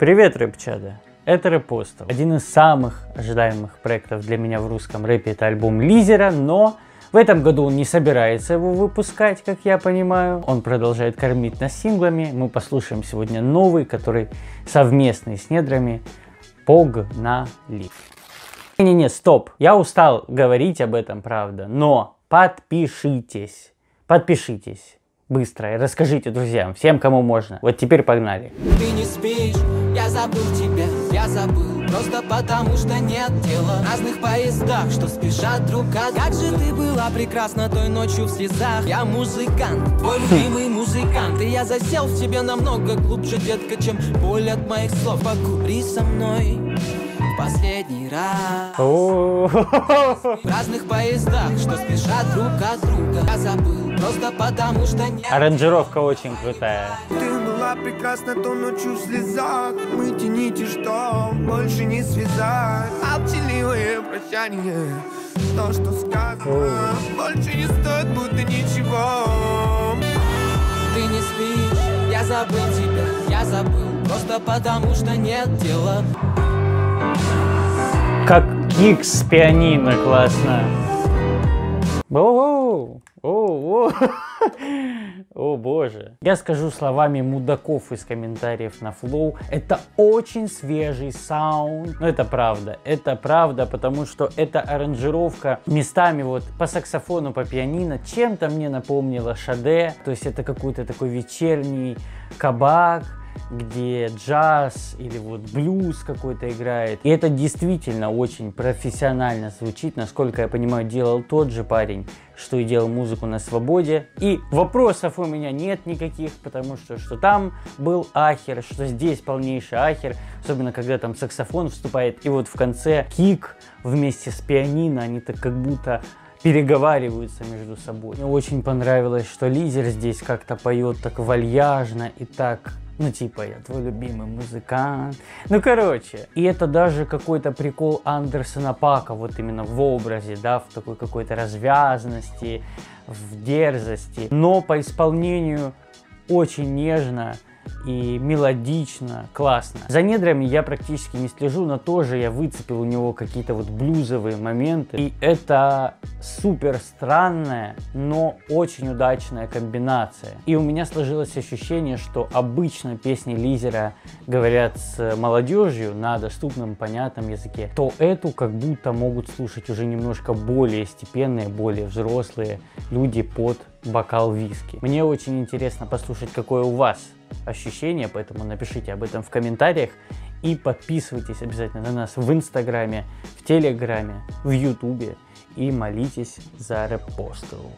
Привет, рэпчада! Это Рэпостол. Один из самых ожидаемых проектов для меня в русском рэпе это альбом Лизера, но в этом году он не собирается его выпускать, как я понимаю. Он продолжает кормить нас синглами. Мы послушаем сегодня новый, который совместный с недрами Погнали. Не-не-не, стоп. Я устал говорить об этом, правда. Но подпишитесь. Подпишитесь. Быстро. Расскажите друзьям, всем, кому можно. Вот теперь погнали. Ты не спишь, я забыл тебя, я забыл. Просто потому что нет дела. В разных поездах, что спешат друг от Как же ты была прекрасна той ночью в слезах. Я музыкант, твой любимый музыкант. И я засел в тебе намного глубже, детка, чем боль от моих слов. Покури со мной последний раз. В разных поездах, что спешат друг от друга Я забыл, просто потому что нет Аранжировка очень крутая. Ты была прекрасна то ночью в слезах. Мы тяните, что больше не связать. Молчаливое прощание То, что сказано. Больше не стоит, будто ничего. Ты не спишь, я забыл тебя, я забыл. Просто потому что нет дела Как кик с пианино классно. О, о, о, о боже. Я скажу словами мудаков из комментариев на флоу. Это очень свежий саунд. Но это правда. Это правда, потому что эта аранжировка местами вот по саксофону, по пианино чем-то мне напомнила Шаде. То есть это какой-то такой вечерний кабак где джаз или вот блюз какой-то играет. И это действительно очень профессионально звучит. Насколько я понимаю, делал тот же парень, что и делал музыку на свободе. И вопросов у меня нет никаких, потому что что там был ахер, что здесь полнейший ахер. Особенно, когда там саксофон вступает. И вот в конце кик вместе с пианино, они так как будто переговариваются между собой. Мне очень понравилось, что Лизер здесь как-то поет так вальяжно и так ну, типа, я твой любимый музыкант. Ну, короче. И это даже какой-то прикол Андерсона Пака, вот именно в образе, да, в такой какой-то развязанности, в дерзости. Но по исполнению очень нежно и мелодично, классно. За недрами я практически не слежу, но тоже я выцепил у него какие-то вот блюзовые моменты. И это супер странная, но очень удачная комбинация. И у меня сложилось ощущение, что обычно песни Лизера говорят с молодежью на доступном, понятном языке, то эту как будто могут слушать уже немножко более степенные, более взрослые люди под бокал виски. Мне очень интересно послушать, какое у вас ощущение, поэтому напишите об этом в комментариях и подписывайтесь обязательно на нас в Инстаграме, в Телеграме, в Ютубе и молитесь за репосту.